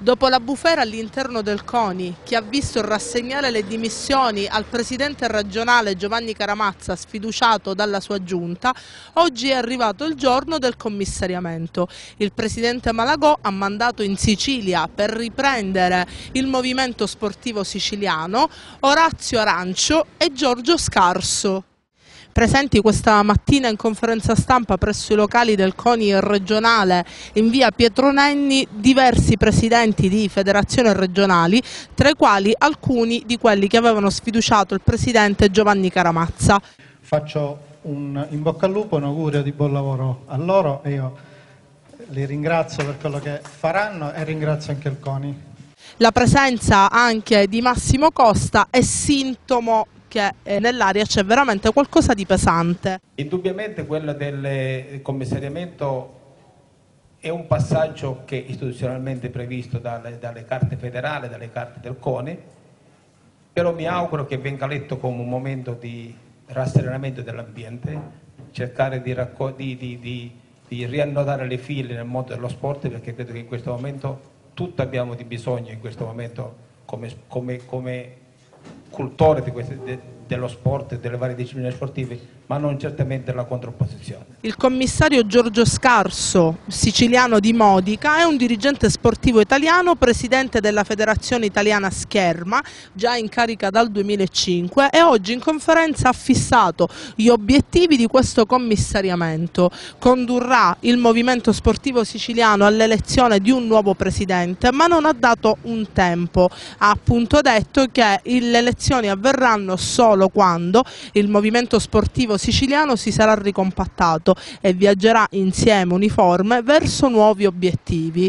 Dopo la bufera all'interno del CONI, che ha visto rassegnare le dimissioni al presidente regionale Giovanni Caramazza, sfiduciato dalla sua giunta, oggi è arrivato il giorno del commissariamento. Il presidente Malagò ha mandato in Sicilia per riprendere il movimento sportivo siciliano Orazio Arancio e Giorgio Scarso presenti questa mattina in conferenza stampa presso i locali del CONI regionale in via Pietro Nenni diversi presidenti di federazioni regionali, tra i quali alcuni di quelli che avevano sfiduciato il presidente Giovanni Caramazza. Faccio un in bocca al lupo, un augurio di buon lavoro a loro e io li ringrazio per quello che faranno e ringrazio anche il CONI. La presenza anche di Massimo Costa è sintomo che eh, nell'aria c'è veramente qualcosa di pesante. Indubbiamente quello del commissariamento è un passaggio che è istituzionalmente previsto dalle, dalle carte federali, dalle carte del CONE, però mi auguro che venga letto come un momento di rasserenamento dell'ambiente, cercare di, di, di, di, riannodare le file nel mondo dello sport perché credo che in questo momento tutto abbiamo di bisogno in questo momento come, come, come cultore di queste, de, dello sport e delle varie discipline sportive ma non certamente la controposizione. Il commissario Giorgio Scarso, siciliano di Modica, è un dirigente sportivo italiano, presidente della Federazione Italiana Scherma, già in carica dal 2005 e oggi in conferenza ha fissato gli obiettivi di questo commissariamento. Condurrà il movimento sportivo siciliano all'elezione di un nuovo presidente, ma non ha dato un tempo. Ha appunto detto che le elezioni avverranno solo quando il movimento sportivo siciliano si sarà ricompattato e viaggerà insieme uniforme verso nuovi obiettivi.